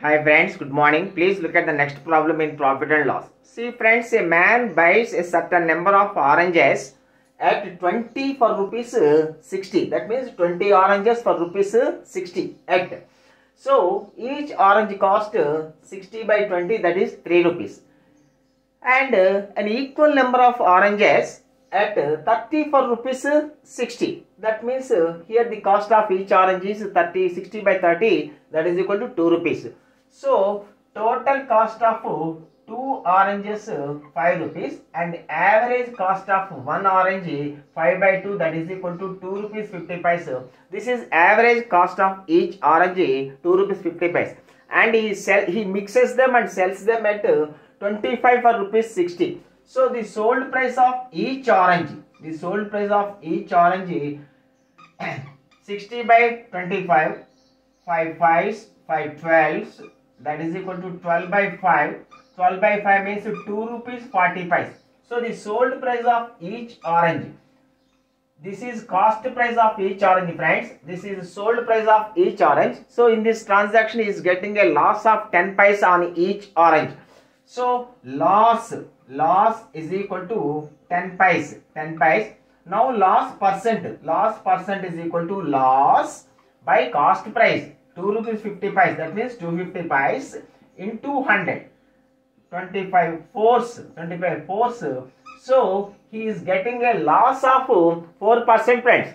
Hi friends, good morning. Please look at the next problem in profit and loss. See friends, a man buys a certain number of oranges at 20 for rupees uh, 60. That means 20 oranges for rupees uh, 60 at. So each orange cost uh, 60 by 20 that is 3 rupees. And an equal number of oranges at uh, 30 for rupees uh, 60 that means here the cost of each orange is 30 60 by 30 that is equal to 2 rupees so total cost of two oranges uh, 5 rupees and average cost of one orange 5 by 2 that is equal to 2 rupees 50 paise. This is average cost of each orange 2 rupees 50 paise. And he sell he mixes them and sells them at uh, 25 for rupees 60 so the sold price of each orange, the sold price of each orange 60 by 25, 5 5s, 5 12s, that is equal to 12 by 5. 12 by 5 means 2 rupees 40 paise. So the sold price of each orange. This is cost price of each orange friends. This is sold price of each orange. So in this transaction is getting a loss of 10 paise on each orange. So loss loss is equal to 10 paise 10 paise now loss percent loss percent is equal to loss by cost price 2 rupees 50 paise that means 250 paise into 100 25 force 25 force. So he is getting a loss of 4 percent friends